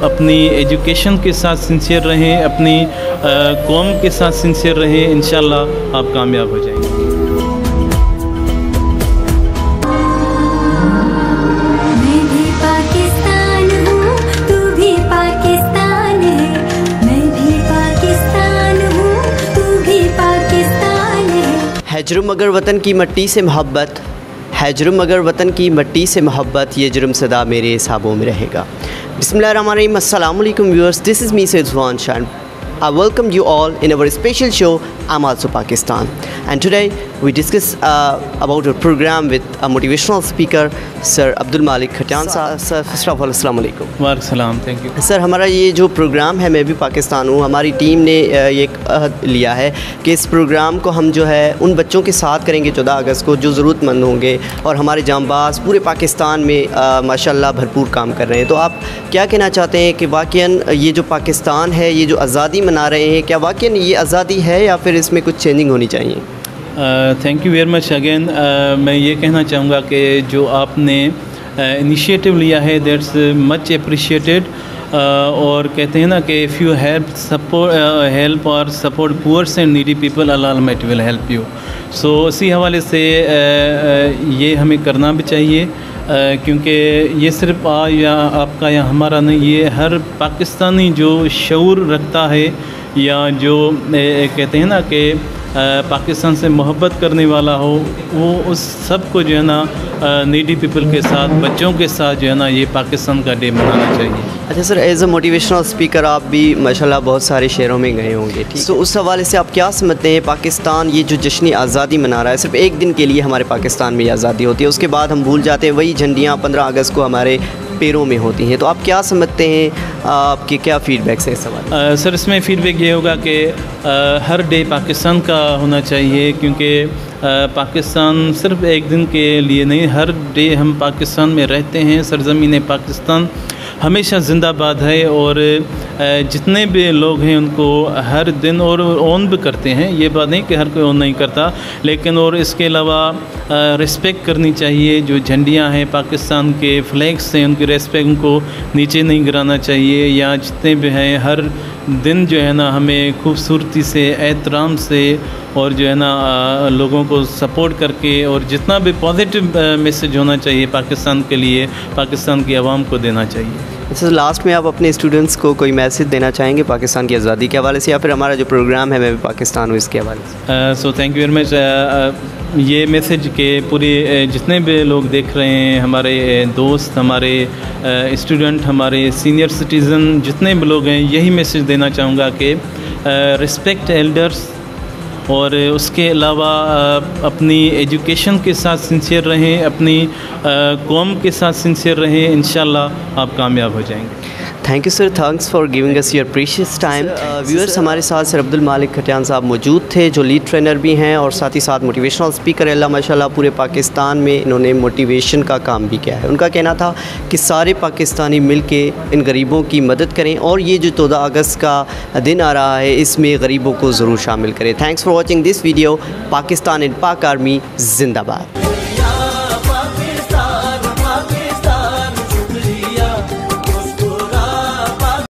اپنی ایجوکیشن کے ساتھ سنسیئر رہیں اپنی قوم کے ساتھ سنسیئر رہیں انشاءاللہ آپ کامیاب ہو جائیں گے۔ میں بھی پاکستان ہوں تو بھی پاکستان ہے۔ میں بھی پاکستان ہوں تو بھی پاکستان ہے۔ ہے جرم اگر وطن کی مٹی سے محبت ہے جرم اگر وطن کی مٹی سے محبت یہ جرم صدا میرے حسابوں میں رہے گا۔ Bismillahirrahmanirrahim. viewers. This is me Syed Zuhan Shan. I welcome you all in our special show I'm Also Pakistan. And today we discuss uh, about our program with a motivational speaker Sir Abdul Malik Khatian sir. Sir first of all السلام علیکم وعلیکم السلام thank you سر ہمارا یہ جو programme ہے میں بھی پاکستان ہوں ہماری ٹیم نے یہ ایک عہد لیا ہے کہ اس پروگرام کو ہم جو ہے ان بچوں کے ساتھ کریں گے چودہ اگست کو جو ضرورت مند ہوں گے اور ہمارے جانباز پورے پاکستان میں ماشاء اللہ بھرپور کام کر رہے ہیں۔ تو آپ کیا کہنا چاہتے ہیں کہ واقعاً یہ جو پاکستان ہے یہ جو آزادی منا رہے ہیں کیا واقعاً یہ آزادی ہے یا پھر اس میں کچھ چینجنگ ہونی چاہیے؟ Thank you very much again میں یہ کہنا چاہوں گا کہ جو آپ نے uh, انیشیٹو لیا ہے دیٹس مچ اپریشیٹیڈ اور کہتے ہیں نا کہ if you help support help اور support poors and needy people Allah might will help you so اسی حوالے سے uh, uh, یہ ہمیں کرنا بھی چاہیے کیونکہ یہ صرف آ یا آپ کا یا ہمارا نہیں، یہ ہر پاکستانی جو شعور رکھتا ہے یا جو کہتے ہیں نا کہ پاکستان سے محبت کرنے والا ہو، وہ اس سب کو جو ہے نا نیڈی پیپل کے ساتھ، بچوں کے ساتھ جو ہے نا، یہ پاکستان کا ڈے منانا چاہیے۔ اچھا sir as a motivational speaker آپ بھی ماشاءاللہ بہت سارے شہروں میں گئے ہوں گے، ٹھیک تو اس حوالے سے آپ کیا سمجھتے ہیں، پاکستان یہ جو جشنی آزادی منا رہا ہے، صرف ایک دن کے لیے ہمارے پاکستان میں یہ آزادی ہوتی ہے، اس کے بعد ہم بھول جاتے ہیں، وہی جھنڈیاں پندرہ اگست کو ہمارے پیروں میں ہوتی ہیں، تو آپ کیا سمجھتے ہیں؟ آپ کے کیا فیڈ بیکس ہیں اس سوال سر، اس میں فیڈ بیک یہ ہوگا کہ ہر ڈے پاکستان کا ہونا چاہیے، کیونکہ پاکستان صرف ایک دن کے لیے نہیں، ہر ڈے ہم پاکستان میں رہتے ہیں، سرزمین پاکستان ہمیشہ زندہ باد ہے اور جتنے بھی لوگ ہیں ان کو ہر دن اور اون بھی کرتے ہیں، یہ بات نہیں کہ ہر کوئی اون نہیں کرتا، لیکن اور اس کے علاوہ رسپیکٹ کرنی چاہیے، جو جھنڈیاں ہیں، پاکستان کے فلیگس ہیں، ان کی ریسپیکٹ ان کو نیچے نہیں گرانا چاہیے، یا جتنے بھی ہیں، ہر دن جو ہے نا، ہمیں خوبصورتی سے، احترام سے اور جو ہے نا لوگوں کو سپورٹ کر کے اور جتنا بھی پازیٹیو میسج ہونا چاہیے پاکستان کے لیے، پاکستان کی عوام کو دینا چاہیے۔ سر لاسٹ میں آپ اپنے اسٹوڈنٹس کو کوئی میسج دینا چاہیں گے پاکستان کی آزادی کے حوالے سے یا پھر ہمارا جو پروگرام ہے میں بھی پاکستان ہوں اس کے حوالے سے؟ So thank you very much یہ میسج کہ پورے uh, جتنے بھی لوگ دیکھ رہے ہیں، ہمارے uh, دوست، ہمارے uh, اسٹوڈنٹ ہمارے سینئر سٹیزن جتنے بھی لوگ ہیں، یہی میسج دینا چاہوں گا کہ رسپیکٹ ایلڈرس اور اس کے علاوہ اپنی ایجوکیشن کے ساتھ سنسیئر رہیں، اپنی قوم کے ساتھ سنسیئر رہیں، انشاءاللہ آپ کامیاب ہو جائیں گے۔ Thank you sir thanks for giving us your precious time viewers ہمارے ساتھ سر عبد المالک کھٹیان صاحب موجود تھے جو لیڈ ٹرینر بھی ہیں اور ساتھ ہی ساتھ موٹیویشنل اسپیکر اللہ ماشاء اللہ پورے پاکستان میں انہوں نے موٹیویشن کا کام بھی کیا ہے ان کا کہنا تھا کہ سارے پاکستانی مل کے ان غریبوں کی مدد کریں اور یہ جو چودہ اگست کا دن آ رہا ہے اس میں غریبوں کو ضرور شامل کریں thanks for watching this video Pakistan and Pak army زندہ باد